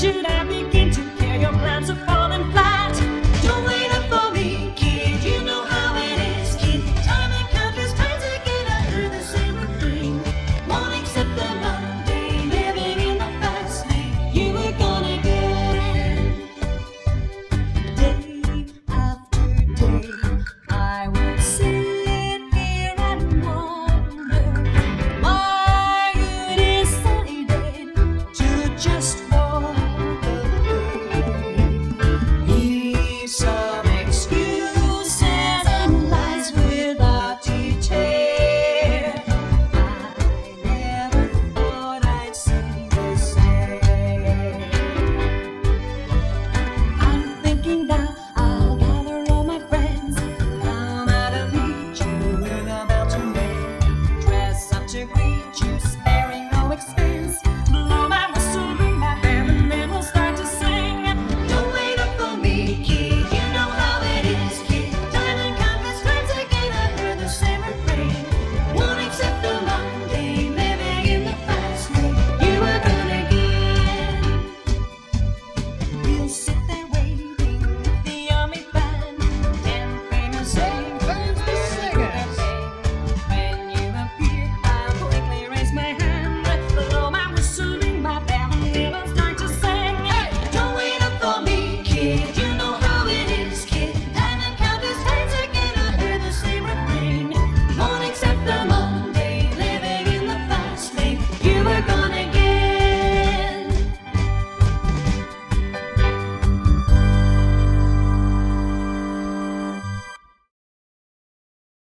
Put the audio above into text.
should I